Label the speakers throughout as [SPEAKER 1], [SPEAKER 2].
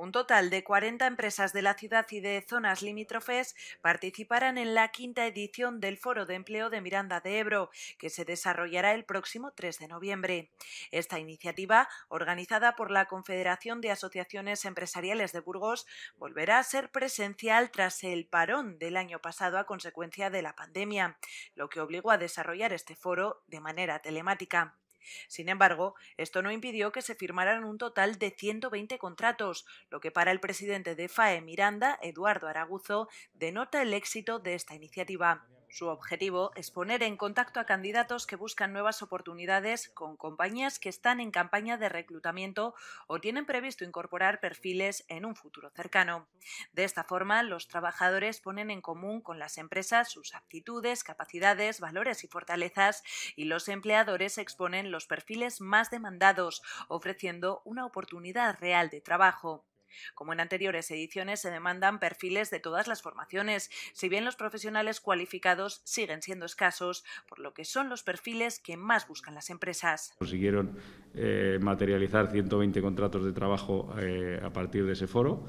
[SPEAKER 1] Un total de 40 empresas de la ciudad y de zonas limítrofes participarán en la quinta edición del Foro de Empleo de Miranda de Ebro, que se desarrollará el próximo 3 de noviembre. Esta iniciativa, organizada por la Confederación de Asociaciones Empresariales de Burgos, volverá a ser presencial tras el parón del año pasado a consecuencia de la pandemia, lo que obligó a desarrollar este foro de manera telemática. Sin embargo, esto no impidió que se firmaran un total de 120 contratos, lo que para el presidente de FAE Miranda, Eduardo Araguzo, denota el éxito de esta iniciativa. Su objetivo es poner en contacto a candidatos que buscan nuevas oportunidades con compañías que están en campaña de reclutamiento o tienen previsto incorporar perfiles en un futuro cercano. De esta forma, los trabajadores ponen en común con las empresas sus aptitudes, capacidades, valores y fortalezas y los empleadores exponen los perfiles más demandados, ofreciendo una oportunidad real de trabajo. Como en anteriores ediciones, se demandan perfiles de todas las formaciones, si bien los profesionales cualificados siguen siendo escasos, por lo que son los perfiles que más buscan las empresas.
[SPEAKER 2] Consiguieron eh, materializar 120 contratos de trabajo eh, a partir de ese foro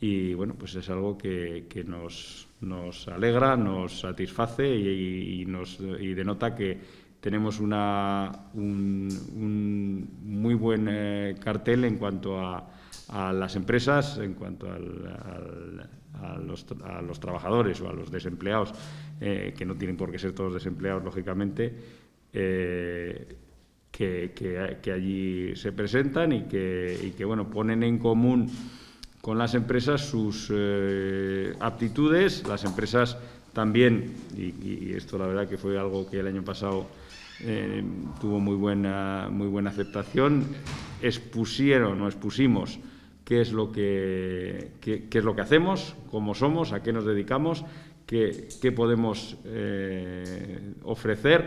[SPEAKER 2] y bueno, pues es algo que, nos, alegra, nos satisface y, nos, denota que tenemos una, un, muy buen eh, cartel en cuanto a a las empresas en cuanto a, los, trabajadores o a los desempleados, eh, que no tienen por qué ser todos desempleados, lógicamente, eh, que, allí se presentan y que, bueno, ponen en común con las empresas sus eh, aptitudes, las empresas también, y, esto la verdad que fue algo que el año pasado tuvo muy buena, muy buena aceptación, expusieron o expusimos qué es lo que, es lo que hacemos, cómo somos, a qué nos dedicamos, qué, podemos eh, ofrecer.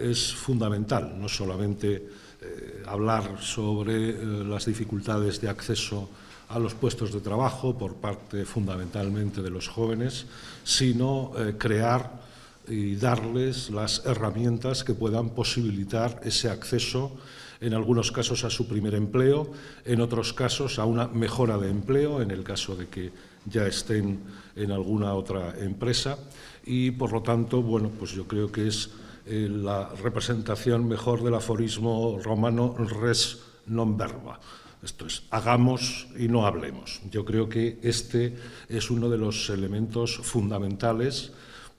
[SPEAKER 3] Es fundamental no solamente eh, hablar sobre eh, las dificultades de acceso a los puestos de trabajo por parte fundamentalmente de los jóvenes, sino crear y darles las herramientas que puedan posibilitar ese acceso en algunos casos a su primer empleo, en otros casos a una mejora de empleo, en el caso de que ya estén en alguna otra empresa y por lo tanto, bueno, pues yo creo que es eh, la representación mejor del aforismo romano res non verba. Esto es, hagamos y no hablemos. Yo creo que este es uno de los elementos fundamentales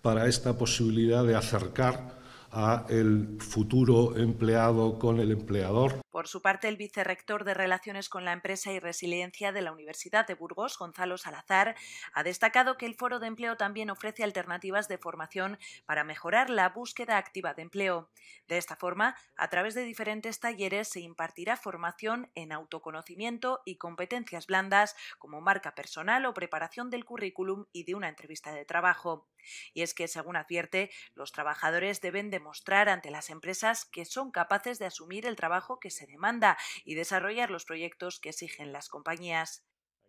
[SPEAKER 3] para esta posibilidad de acercar a el futuro empleado con el empleador.
[SPEAKER 1] Por su parte, el vicerrector de Relaciones con la Empresa y Resiliencia de la Universidad de Burgos, Gonzalo Salazar, ha destacado que el Foro de Empleo también ofrece alternativas de formación para mejorar la búsqueda activa de empleo. De esta forma, a través de diferentes talleres se impartirá formación en autoconocimiento y competencias blandas como marca personal o preparación del currículum y de una entrevista de trabajo. Y es que, según advierte, los trabajadores deben demostrar ante las empresas que son capaces de asumir el trabajo que se demanda y desarrollar los proyectos que exigen las compañías.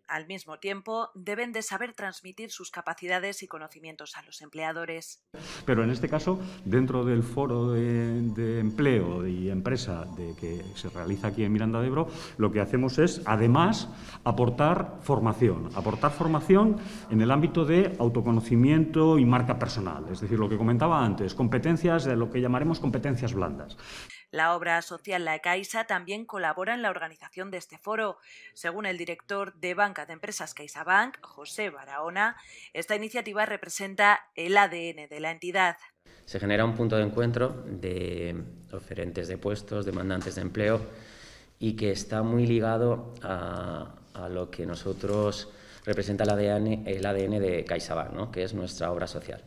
[SPEAKER 1] Al mismo tiempo, deben de saber transmitir sus capacidades y conocimientos a los empleadores.
[SPEAKER 4] Pero en este caso, dentro del foro de, empleo y empresa de que se realiza aquí en Miranda de Ebro, lo que hacemos es, además, aportar formación. Aportar formación en el ámbito de autoconocimiento y marca personal. Es decir, lo que comentaba antes, competencias de lo que llamaremos competencias blandas.
[SPEAKER 1] La obra social La Caixa también colabora en la organización de este foro. Según el director de Banca de Empresas CaixaBank, José Barahona, esta iniciativa representa el ADN de la entidad.
[SPEAKER 5] Se genera un punto de encuentro de oferentes de puestos, demandantes de empleo y que está muy ligado a, lo que nosotros representa el ADN, el ADN de CaixaBank, ¿no? que es nuestra obra social.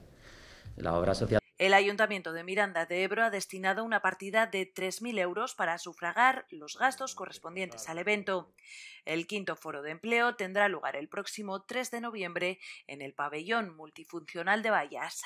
[SPEAKER 5] La obra social
[SPEAKER 1] el Ayuntamiento de Miranda de Ebro ha destinado una partida de 3.000 euros para sufragar los gastos correspondientes al evento. El quinto foro de empleo tendrá lugar el próximo 3 de noviembre en el pabellón multifuncional de Vallas.